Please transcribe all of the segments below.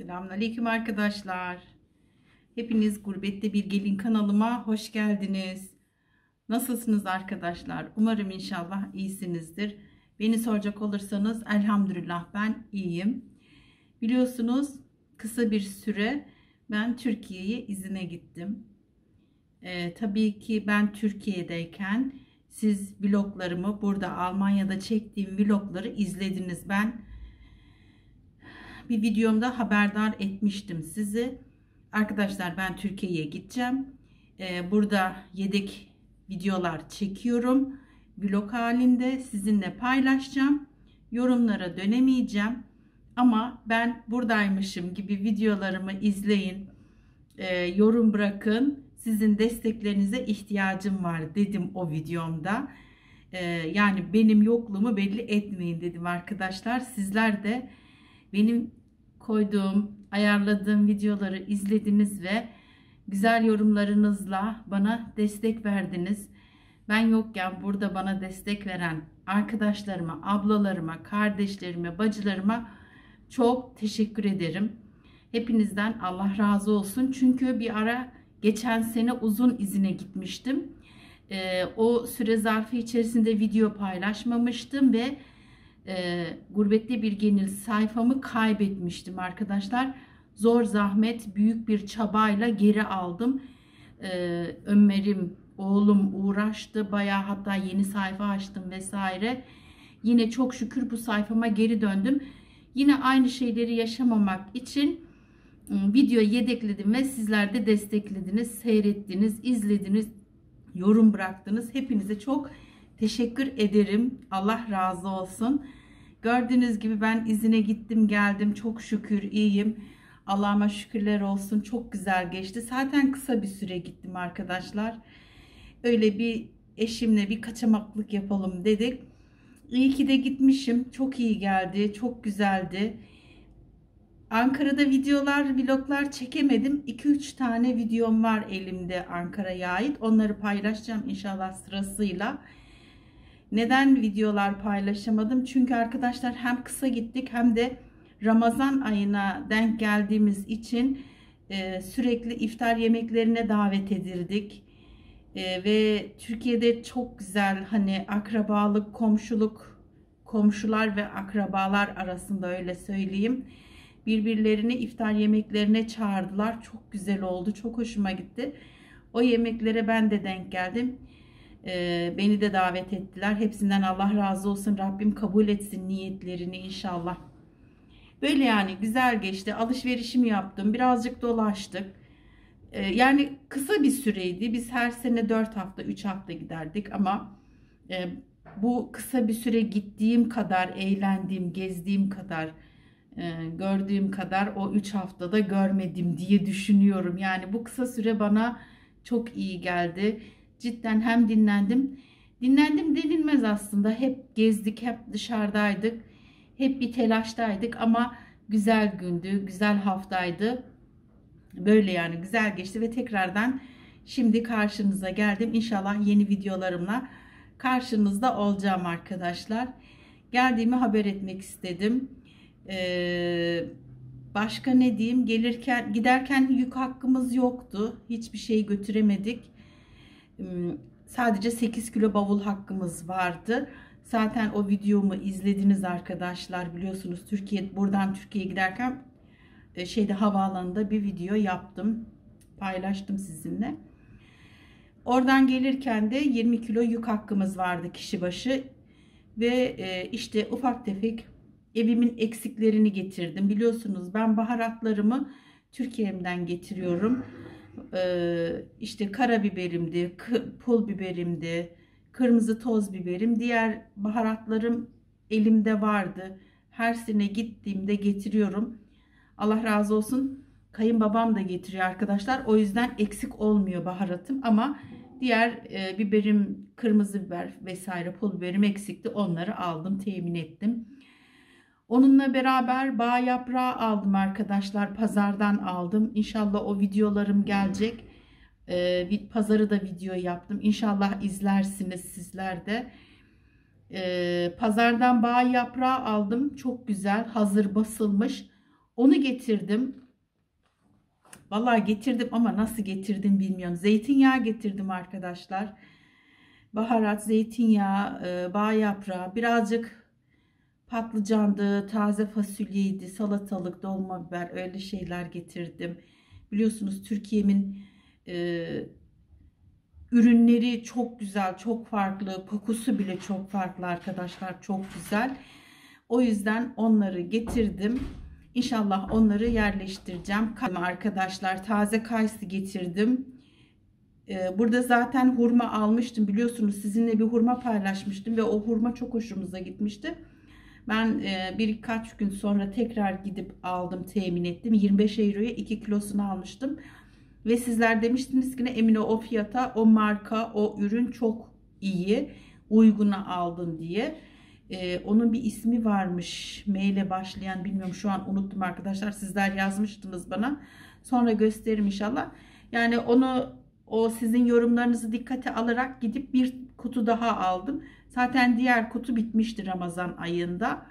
Selamünaleyküm arkadaşlar. Hepiniz Gurbette Bir Gelin kanalıma hoş geldiniz. Nasılsınız arkadaşlar? Umarım inşallah iyisinizdir. Beni soracak olursanız elhamdülillah ben iyiyim. Biliyorsunuz kısa bir süre ben Türkiye'ye izine gittim. Ee, tabii ki ben Türkiye'deyken siz vloglarımı burada Almanya'da çektiğim vlogları izlediniz. Ben bir videomda haberdar etmiştim sizi. Arkadaşlar ben Türkiye'ye gideceğim. Ee, burada yedek videolar çekiyorum. Vlog halinde sizinle paylaşacağım. Yorumlara dönemeyeceğim. Ama ben buradaymışım gibi videolarımı izleyin. Ee, yorum bırakın. Sizin desteklerinize ihtiyacım var dedim o videomda. Ee, yani benim yokluğumu belli etmeyin dedim arkadaşlar. Sizler de benim koyduğum, ayarladığım videoları izlediniz ve güzel yorumlarınızla bana destek verdiniz. Ben yokken burada bana destek veren arkadaşlarıma, ablalarıma, kardeşlerime, bacılarıma çok teşekkür ederim. Hepinizden Allah razı olsun. Çünkü bir ara geçen sene uzun izine gitmiştim. Ee, o süre zarfı içerisinde video paylaşmamıştım ve e, Gurbette Bir Genil sayfamı kaybetmiştim arkadaşlar. Zor zahmet büyük bir çabayla geri aldım. E, Ömer'im oğlum uğraştı baya hatta yeni sayfa açtım vesaire. Yine çok şükür bu sayfama geri döndüm. Yine aynı şeyleri yaşamamak için ıı, video yedekledim ve sizler de desteklediniz, seyrettiniz, izlediniz, yorum bıraktınız. Hepinize çok teşekkür ederim. Allah razı olsun. Gördüğünüz gibi ben izine gittim geldim. Çok şükür iyiyim. Allah'ıma şükürler olsun. Çok güzel geçti. Zaten kısa bir süre gittim arkadaşlar. Öyle bir eşimle bir kaçamaklık yapalım dedik. İyi ki de gitmişim. Çok iyi geldi. Çok güzeldi. Ankara'da videolar, vloglar çekemedim. 2-3 tane videom var elimde Ankara'ya ait. Onları paylaşacağım inşallah sırasıyla. Neden videolar paylaşamadım? Çünkü arkadaşlar hem kısa gittik hem de Ramazan ayına denk geldiğimiz için e, sürekli iftar yemeklerine davet edildik. E, ve Türkiye'de çok güzel hani akrabalık, komşuluk, komşular ve akrabalar arasında öyle söyleyeyim. Birbirlerini iftar yemeklerine çağırdılar. Çok güzel oldu. Çok hoşuma gitti. O yemeklere ben de denk geldim. Beni de davet ettiler. Hepsinden Allah razı olsun. Rabbim kabul etsin niyetlerini inşallah. Böyle yani güzel geçti. Alışverişimi yaptım. Birazcık dolaştık. Yani kısa bir süreydi. Biz her sene 4 hafta 3 hafta giderdik ama bu kısa bir süre gittiğim kadar eğlendiğim, gezdiğim kadar gördüğüm kadar o 3 haftada görmedim diye düşünüyorum. Yani bu kısa süre bana çok iyi geldi cidden hem dinlendim. Dinlendim denilmez aslında. Hep gezdik, hep dışarıdaydık. Hep bir telaştaydık ama güzel gündü, güzel haftaydı. Böyle yani güzel geçti ve tekrardan şimdi karşınıza geldim. İnşallah yeni videolarımla karşınızda olacağım arkadaşlar. Geldiğimi haber etmek istedim. Ee, başka ne diyeyim? Gelirken giderken yük hakkımız yoktu. Hiçbir şey götüremedik sadece 8 kilo bavul hakkımız vardı. Zaten o videomu izlediniz arkadaşlar biliyorsunuz Türkiye buradan Türkiye'ye giderken e, şeyde havaalanında bir video yaptım. Paylaştım sizinle. Oradan gelirken de 20 kilo yük hakkımız vardı kişi başı. Ve e, işte ufak tefek evimin eksiklerini getirdim. Biliyorsunuz ben baharatlarımı Türkiye'mden getiriyorum işte karabiberimdi, pul biberimdi, kırmızı toz biberim, diğer baharatlarım elimde vardı. Her sene gittiğimde getiriyorum. Allah razı olsun. Kayınbabam da getiriyor arkadaşlar. O yüzden eksik olmuyor baharatım ama diğer e, biberim, kırmızı biber vesaire pul biberim eksikti. Onları aldım, temin ettim. Onunla beraber bağ yaprağı aldım arkadaşlar. Pazardan aldım. İnşallah o videolarım gelecek. Ee, pazarı da video yaptım. İnşallah izlersiniz sizler de. Ee, pazardan bağ yaprağı aldım. Çok güzel. Hazır basılmış. Onu getirdim. Vallahi getirdim ama nasıl getirdim bilmiyorum. Zeytinyağı getirdim arkadaşlar. Baharat, zeytinyağı, e, bağ yaprağı, birazcık patlıcandı, taze fasulyeydi, salatalık, dolma biber öyle şeyler getirdim. Biliyorsunuz Türkiye'min e, ürünleri çok güzel, çok farklı. Kokusu bile çok farklı arkadaşlar, çok güzel. O yüzden onları getirdim. İnşallah onları yerleştireceğim. Arkadaşlar taze kayısı getirdim. Ee, burada zaten hurma almıştım biliyorsunuz sizinle bir hurma paylaşmıştım ve o hurma çok hoşumuza gitmişti. Ben e, birkaç gün sonra tekrar gidip aldım temin ettim. 25 euroya 2 kilosunu almıştım. Ve sizler demiştiniz ki ne Emine o fiyata o marka o ürün çok iyi uyguna aldın diye. Ee, onun bir ismi varmış. M ile başlayan bilmiyorum şu an unuttum arkadaşlar. Sizler yazmıştınız bana. Sonra gösteririm inşallah. Yani onu o sizin yorumlarınızı dikkate alarak gidip bir kutu daha aldım. Zaten diğer kutu bitmişti Ramazan ayında.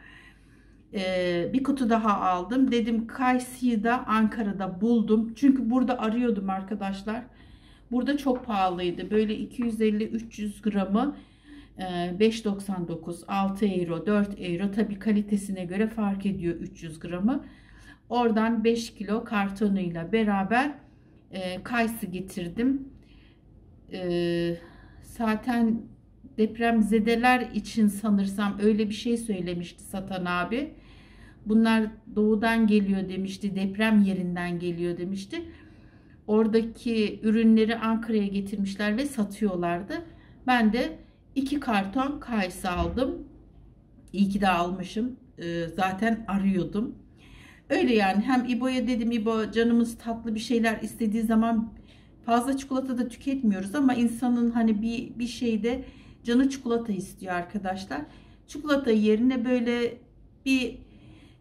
Ee, bir kutu daha aldım. Dedim Kaysi'yi da Ankara'da buldum. Çünkü burada arıyordum arkadaşlar. Burada çok pahalıydı. Böyle 250-300 gramı 5.99 6 euro 4 euro tabi kalitesine göre fark ediyor 300 gramı oradan 5 kilo kartonuyla beraber e, kayısı getirdim e, zaten deprem zedeler için sanırsam öyle bir şey söylemişti satan abi bunlar doğudan geliyor demişti deprem yerinden geliyor demişti oradaki ürünleri Ankara'ya getirmişler ve satıyorlardı ben de 2 karton kayısı aldım. İyi ki de almışım. Ee, zaten arıyordum. Öyle yani hem İbo'ya dedim İbo canımız tatlı bir şeyler istediği zaman fazla çikolata da tüketmiyoruz ama insanın hani bir, bir şeyde canı çikolata istiyor arkadaşlar. Çikolata yerine böyle bir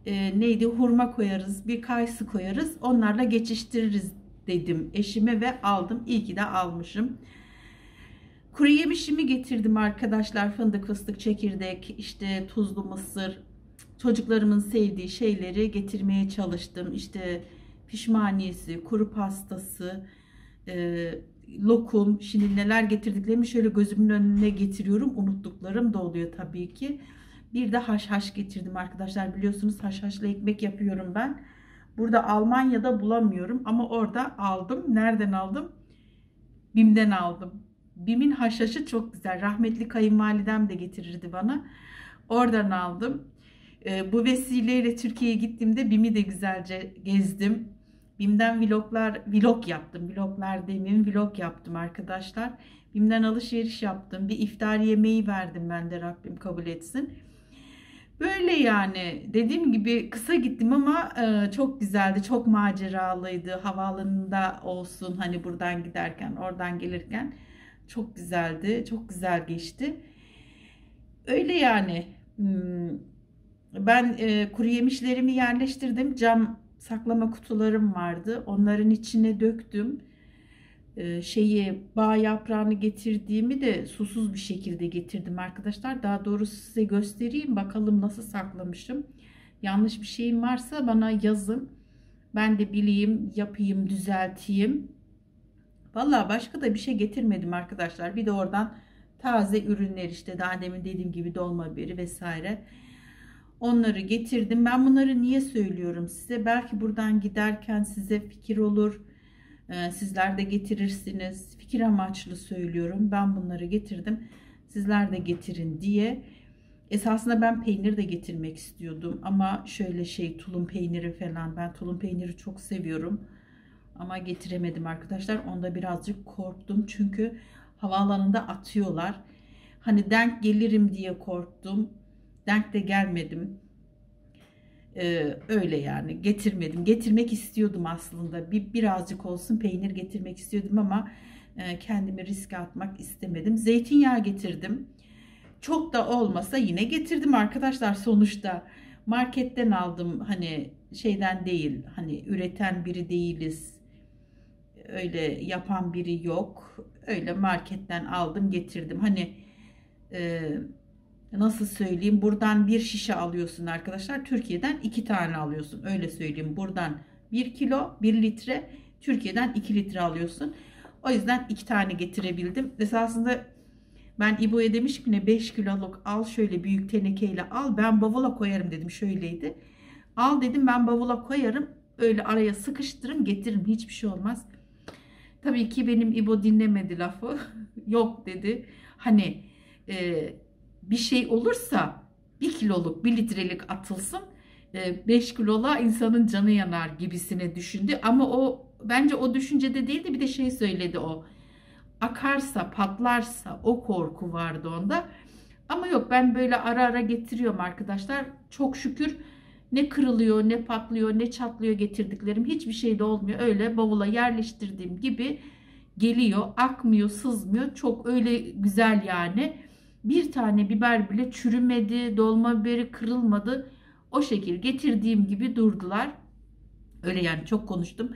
e, neydi hurma koyarız bir kayısı koyarız onlarla geçiştiririz dedim eşime ve aldım. İyi ki de almışım. Kuru yemişimi getirdim arkadaşlar. Fındık, fıstık, çekirdek, işte tuzlu mısır. Çocuklarımın sevdiği şeyleri getirmeye çalıştım. İşte pişmaniyesi, kuru pastası, e, lokum. Şimdi neler getirdiklerimi şöyle gözümün önüne getiriyorum. Unuttuklarım da oluyor tabii ki. Bir de haşhaş getirdim arkadaşlar. Biliyorsunuz haşhaşla ekmek yapıyorum ben. Burada Almanya'da bulamıyorum ama orada aldım. Nereden aldım? Bim'den aldım. Bim'in haşhaşı çok güzel. Rahmetli kayınvalidem de getirirdi bana. Oradan aldım. E, bu vesileyle Türkiye'ye gittiğimde Bim'i de güzelce gezdim. Bim'den vloglar, vlog yaptım. Vloglar demeyeyim, vlog yaptım arkadaşlar. Bim'den alışveriş yaptım. Bir iftar yemeği verdim ben de Rabbim kabul etsin. Böyle yani dediğim gibi kısa gittim ama e, çok güzeldi, çok maceralıydı. Havaalanında olsun hani buradan giderken, oradan gelirken. Çok güzeldi. Çok güzel geçti. Öyle yani. Hmm, ben e, kuru yemişlerimi yerleştirdim. Cam saklama kutularım vardı. Onların içine döktüm. E, şeyi bağ yaprağını getirdiğimi de susuz bir şekilde getirdim arkadaşlar. Daha doğrusu size göstereyim. Bakalım nasıl saklamışım. Yanlış bir şeyim varsa bana yazın. Ben de bileyim, yapayım, düzelteyim. Vallahi başka da bir şey getirmedim arkadaşlar. Bir de oradan taze ürünler işte daha demin dediğim gibi dolma biberi vesaire. Onları getirdim. Ben bunları niye söylüyorum size? Belki buradan giderken size fikir olur. Ee, sizler de getirirsiniz. Fikir amaçlı söylüyorum. Ben bunları getirdim. Sizler de getirin diye. Esasında ben peynir de getirmek istiyordum. Ama şöyle şey tulum peyniri falan. Ben tulum peyniri çok seviyorum. Ama getiremedim arkadaşlar. Onda birazcık korktum. Çünkü havaalanında atıyorlar. Hani denk gelirim diye korktum. Denk de gelmedim. Ee, öyle yani getirmedim. Getirmek istiyordum aslında. Bir birazcık olsun peynir getirmek istiyordum ama e, kendimi riske atmak istemedim. Zeytinyağı getirdim. Çok da olmasa yine getirdim arkadaşlar sonuçta. Marketten aldım hani şeyden değil. Hani üreten biri değiliz öyle yapan biri yok. Öyle marketten aldım getirdim. Hani e, nasıl söyleyeyim buradan bir şişe alıyorsun arkadaşlar. Türkiye'den iki tane alıyorsun. Öyle söyleyeyim. Buradan bir kilo bir litre Türkiye'den iki litre alıyorsun. O yüzden iki tane getirebildim. Esasında ben İbo'ya demiş ki ne 5 kiloluk al şöyle büyük tenekeyle al ben bavula koyarım dedim şöyleydi. Al dedim ben bavula koyarım öyle araya sıkıştırırım getiririm hiçbir şey olmaz. Tabii ki benim İbo dinlemedi lafı. Yok dedi. Hani e, bir şey olursa bir kiloluk bir litrelik atılsın 5 e, kilola insanın canı yanar gibisine düşündü. Ama o bence o düşüncede değildi bir de şey söyledi o. Akarsa patlarsa o korku vardı onda. Ama yok ben böyle ara ara getiriyorum arkadaşlar. Çok şükür ne kırılıyor ne patlıyor ne çatlıyor getirdiklerim hiçbir şey de olmuyor. Öyle bavula yerleştirdiğim gibi geliyor akmıyor sızmıyor. Çok öyle güzel yani. Bir tane biber bile çürümedi dolma biberi kırılmadı. O şekil getirdiğim gibi durdular. Öyle yani çok konuştum.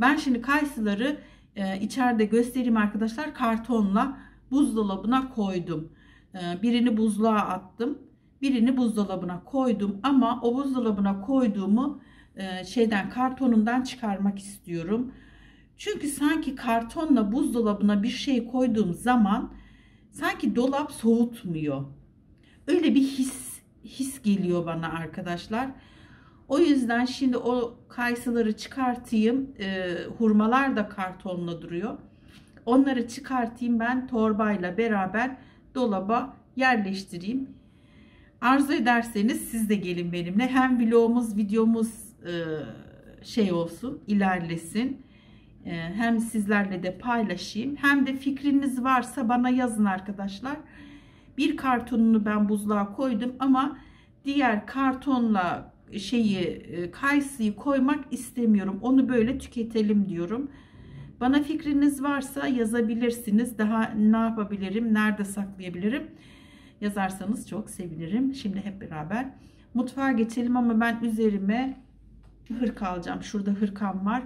Ben şimdi kayısıları e, içeride göstereyim arkadaşlar. Kartonla buzdolabına koydum. E, birini buzluğa attım. Birini buzdolabına koydum ama o buzdolabına koyduğumu e, şeyden kartonundan çıkarmak istiyorum. Çünkü sanki kartonla buzdolabına bir şey koyduğum zaman sanki dolap soğutmuyor. Öyle bir his his geliyor bana arkadaşlar. O yüzden şimdi o kayısıları çıkartayım. E, hurmalar da kartonla duruyor. Onları çıkartayım ben torbayla beraber dolaba yerleştireyim. Arzu ederseniz siz de gelin benimle. Hem vlogumuz, videomuz e, şey olsun, ilerlesin. E, hem sizlerle de paylaşayım. Hem de fikriniz varsa bana yazın arkadaşlar. Bir kartonunu ben buzluğa koydum ama diğer kartonla şeyi e, kayısıyı koymak istemiyorum. Onu böyle tüketelim diyorum. Bana fikriniz varsa yazabilirsiniz. Daha ne yapabilirim? Nerede saklayabilirim? Yazarsanız çok sevinirim. Şimdi hep beraber mutfağa geçelim ama ben üzerime hırka alacağım. Şurada hırkam var.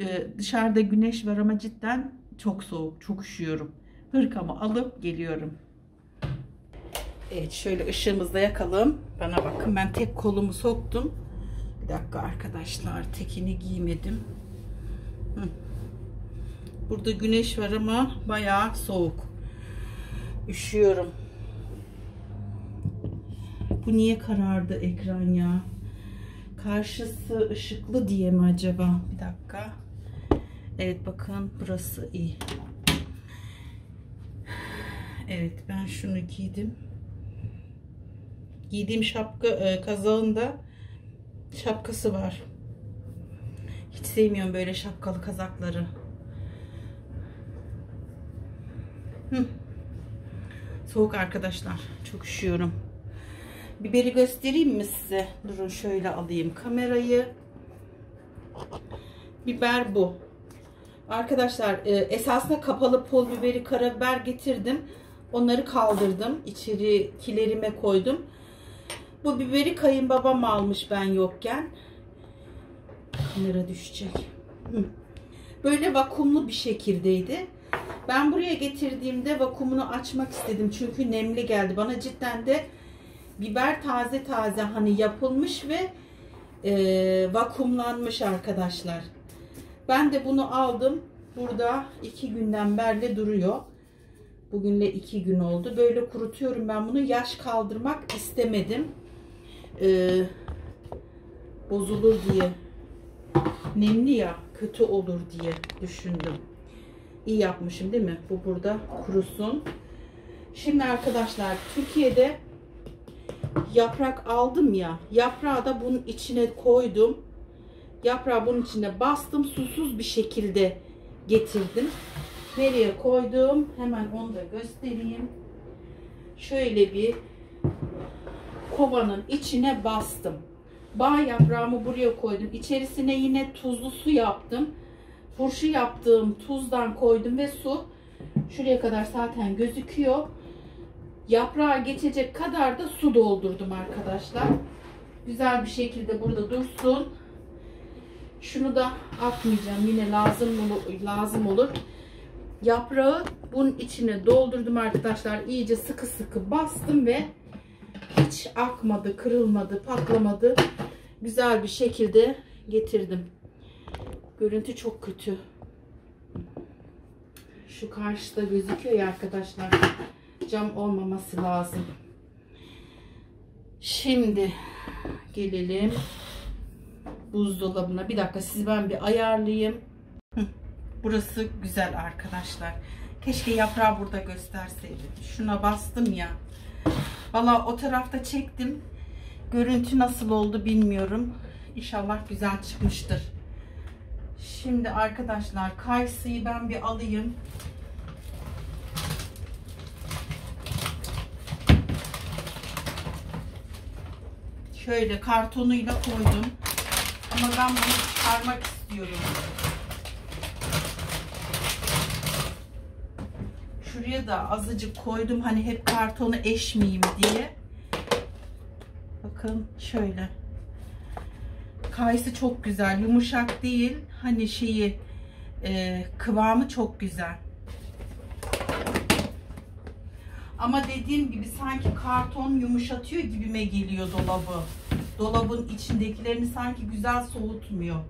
Ee, dışarıda güneş var ama cidden çok soğuk. Çok üşüyorum. Hırkamı alıp geliyorum. Evet şöyle ışığımızda yakalım. Bana bakın ben tek kolumu soktum. Bir dakika arkadaşlar tekini giymedim. Burada güneş var ama bayağı soğuk. Üşüyorum. Bu niye karardı ekran ya? Karşısı ışıklı diye mi acaba? Bir dakika. Evet bakın burası iyi. Evet ben şunu giydim. Giydiğim şapka e, kazağında şapkası var. Hiç sevmiyorum böyle şapkalı kazakları. Hı. Soğuk arkadaşlar. Çok üşüyorum. Biberi göstereyim mi size? Durun şöyle alayım kamerayı. Biber bu. Arkadaşlar e, esasında kapalı pul biberi karabiber getirdim. Onları kaldırdım. İçeri kilerime koydum. Bu biberi kayınbabam almış ben yokken. Kamera düşecek. Böyle vakumlu bir şekildeydi. Ben buraya getirdiğimde vakumunu açmak istedim. Çünkü nemli geldi. Bana cidden de biber taze taze hani yapılmış ve e, vakumlanmış arkadaşlar. Ben de bunu aldım. Burada iki günden beri duruyor. Bugünle iki gün oldu. Böyle kurutuyorum ben bunu. Yaş kaldırmak istemedim e, bozulur diye nemli ya kötü olur diye düşündüm. İyi yapmışım değil mi? Bu burada kurusun. Şimdi arkadaşlar Türkiye'de yaprak aldım ya. Yaprağı da bunun içine koydum. Yaprağı bunun içine bastım. Susuz bir şekilde getirdim. Nereye koydum? Hemen onu da göstereyim. Şöyle bir kovanın içine bastım. Bağ yaprağımı buraya koydum. İçerisine yine tuzlu su yaptım. Turşu yaptığım tuzdan koydum ve su şuraya kadar zaten gözüküyor. Yaprağa geçecek kadar da su doldurdum arkadaşlar. Güzel bir şekilde burada dursun. Şunu da atmayacağım. Yine lazım. Lazım olur. Yaprağı bunun içine doldurdum arkadaşlar. İyice sıkı sıkı bastım ve hiç akmadı, kırılmadı, patlamadı. Güzel bir şekilde getirdim. Görüntü çok kötü. Şu karşıda gözüküyor ya arkadaşlar. Cam olmaması lazım. Şimdi gelelim buzdolabına. Bir dakika sizi ben bir ayarlayayım. Burası güzel arkadaşlar. Keşke yaprağı burada gösterseydim. Şuna bastım ya. Valla o tarafta çektim. Görüntü nasıl oldu bilmiyorum. İnşallah güzel çıkmıştır. Şimdi arkadaşlar kayısıyı ben bir alayım. Şöyle kartonuyla koydum. Ama ben bunu çıkarmak istiyorum. Şuraya da azıcık koydum. Hani hep kartonu eşmeyeyim diye. Bakın şöyle. Kayısı çok güzel. Yumuşak değil. Hani şeyi e, kıvamı çok güzel. Ama dediğim gibi sanki karton yumuşatıyor gibime geliyor dolabı. Dolabın içindekilerini sanki güzel soğutmuyor.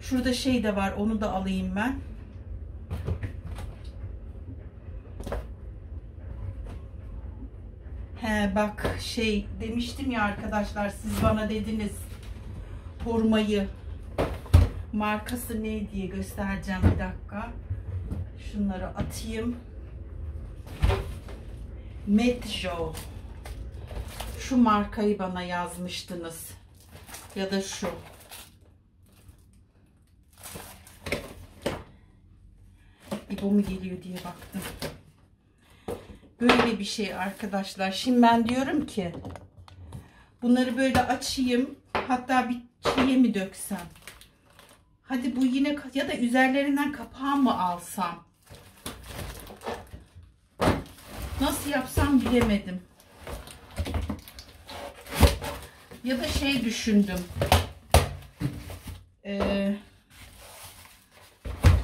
Şurada şey de var. Onu da alayım ben. He bak şey demiştim ya arkadaşlar siz bana dediniz hurmayı markası ne diye göstereceğim bir dakika. Şunları atayım. Metjo. Şu markayı bana yazmıştınız. Ya da şu. İbo mu geliyor diye baktım. Böyle bir şey arkadaşlar. Şimdi ben diyorum ki bunları böyle açayım. Hatta bir çiğe mi döksem? Hadi bu yine ya da üzerlerinden kapağı mı alsam? Nasıl yapsam bilemedim. Ya da şey düşündüm. Ee,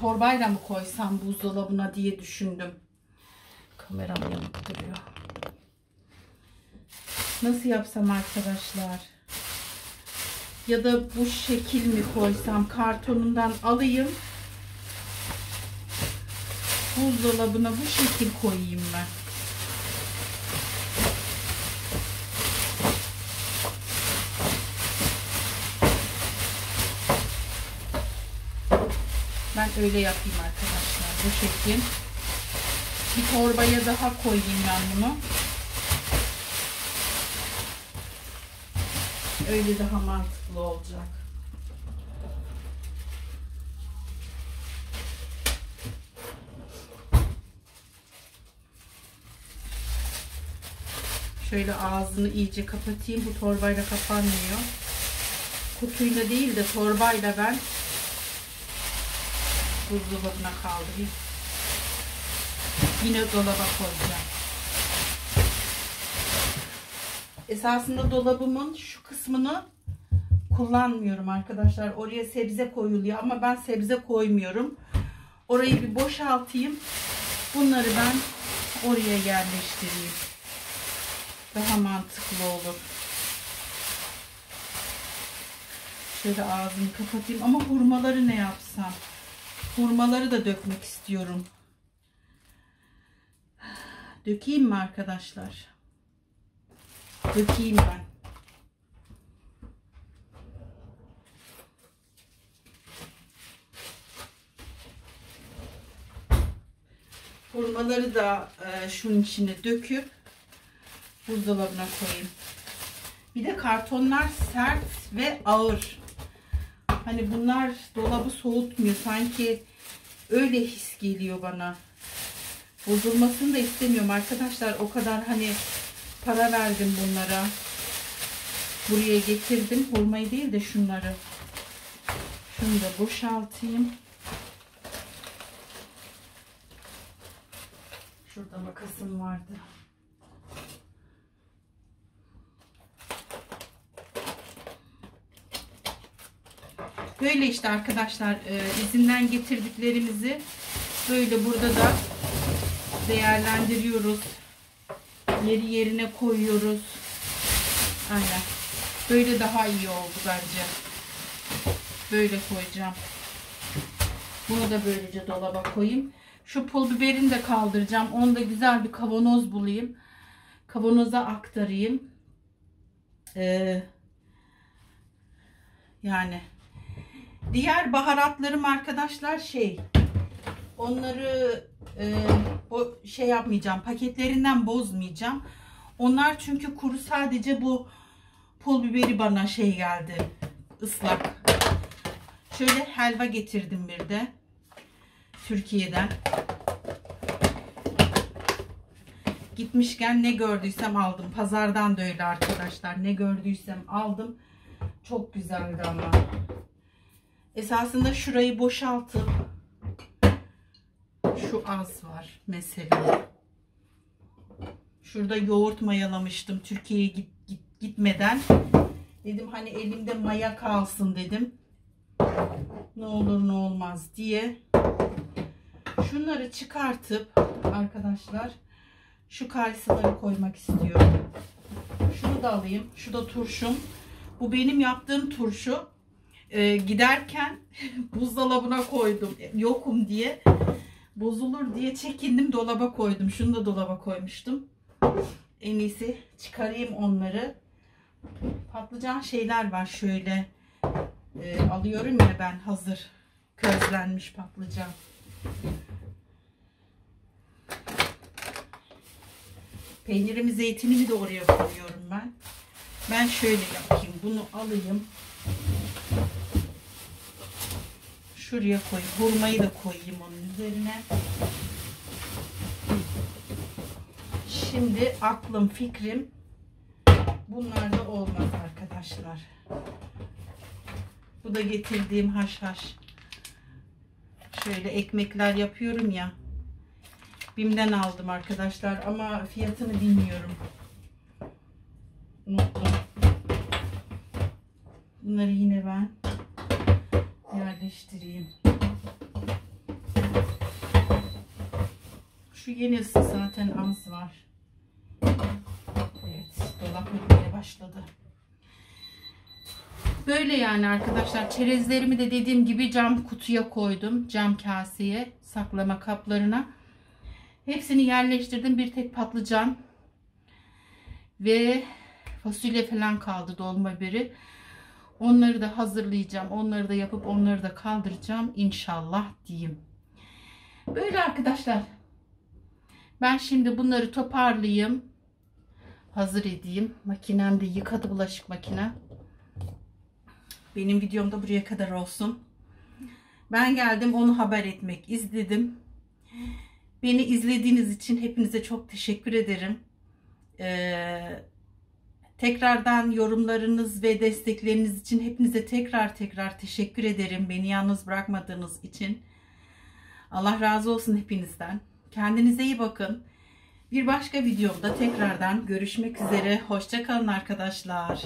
torbayla mı koysam buzdolabına diye düşündüm. Kameram yanıp duruyor. Nasıl yapsam arkadaşlar? Ya da bu şekil mi koysam kartonundan alayım. Buzdolabına bu şekil koyayım ben. Ben öyle yapayım arkadaşlar. Bu şekil. Bir torbaya daha koyayım ben bunu. Öyle daha mantıklı olacak. Şöyle ağzını iyice kapatayım. Bu torbayla kapanmıyor. Kutuyla değil de torbayla ben buzdolabına kaldırayım. Yine dolaba koyacağım. Esasında dolabımın şu kısmını kullanmıyorum arkadaşlar. Oraya sebze koyuluyor ama ben sebze koymuyorum. Orayı bir boşaltayım. Bunları ben oraya yerleştireyim. Daha mantıklı olur. Şöyle ağzını kapatayım ama hurmaları ne yapsam? Hurmaları da dökmek istiyorum. Dökeyim mi arkadaşlar? Dökeyim ben. Hurmaları da e, şunun içine döküp buzdolabına koyayım. Bir de kartonlar sert ve ağır. Hani bunlar dolabı soğutmuyor. Sanki öyle his geliyor bana. Bozulmasını da istemiyorum arkadaşlar. O kadar hani para verdim bunlara. Buraya getirdim. Hurmayı değil de şunları. Şunu da boşaltayım. Şurada makasım vardı. Böyle işte arkadaşlar e, izinden getirdiklerimizi böyle burada da değerlendiriyoruz. Yeri yerine koyuyoruz. Aynen. Böyle daha iyi oldu bence. Böyle koyacağım. Bunu da böylece dolaba koyayım. Şu pul biberini de kaldıracağım. Onu da güzel bir kavanoz bulayım. Kavanoza aktarayım. Ee, yani diğer baharatlarım arkadaşlar şey onları e, bu şey yapmayacağım paketlerinden bozmayacağım. Onlar çünkü kuru sadece bu pul biberi bana şey geldi ıslak. Şöyle helva getirdim bir de Türkiye'den. Gitmişken ne gördüysem aldım. Pazardan da öyle arkadaşlar. Ne gördüysem aldım. Çok güzeldi ama. Esasında şurayı boşaltıp şu az var mesela. Şurada yoğurt mayalamıştım Türkiye'ye git, git, gitmeden. Dedim hani elimde maya kalsın dedim. Ne olur ne olmaz diye. Şunları çıkartıp arkadaşlar şu kayısıları koymak istiyorum. Şunu da alayım. Şu da turşum. Bu benim yaptığım turşu. Ee, giderken buzdolabına koydum. Yokum diye. Bozulur diye çekindim dolaba koydum. Şunu da dolaba koymuştum. En iyisi çıkarayım onları. Patlıcan şeyler var şöyle. Ee, alıyorum ya ben hazır közlenmiş patlıcan. Peynirimi, zeytinimi de oraya koyuyorum ben. Ben şöyle yapayım. Bunu alayım. Şuraya koyayım. Hurmayı da koyayım onun üzerine. Şimdi aklım, fikrim bunlarda olmaz arkadaşlar. Bu da getirdiğim haşhaş. Şöyle ekmekler yapıyorum ya. Bim'den aldım arkadaşlar ama fiyatını bilmiyorum. Unuttum. Bunları yine ben yerleştireyim. Şu yenisi zaten az var. Evet, dolap ölmeye başladı. Böyle yani arkadaşlar. Çerezlerimi de dediğim gibi cam kutuya koydum. Cam kaseye, saklama kaplarına. Hepsini yerleştirdim. Bir tek patlıcan ve fasulye falan kaldı dolma biri. Onları da hazırlayacağım. Onları da yapıp onları da kaldıracağım. inşallah diyeyim. Böyle arkadaşlar. Ben şimdi bunları toparlayayım. Hazır edeyim. Makinem de yıkadı bulaşık makine. Benim videom da buraya kadar olsun. Ben geldim onu haber etmek izledim. Beni izlediğiniz için hepinize çok teşekkür ederim. Ee, Tekrardan yorumlarınız ve destekleriniz için hepinize tekrar tekrar teşekkür ederim. Beni yalnız bırakmadığınız için. Allah razı olsun hepinizden. Kendinize iyi bakın. Bir başka videomda tekrardan görüşmek üzere. Hoşçakalın arkadaşlar.